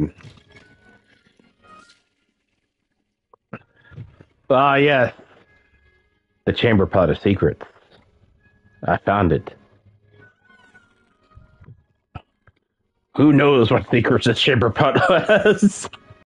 Um, ah, yes, The chamber pot of secrets. I found it. Who knows what secrets the chamber pot has?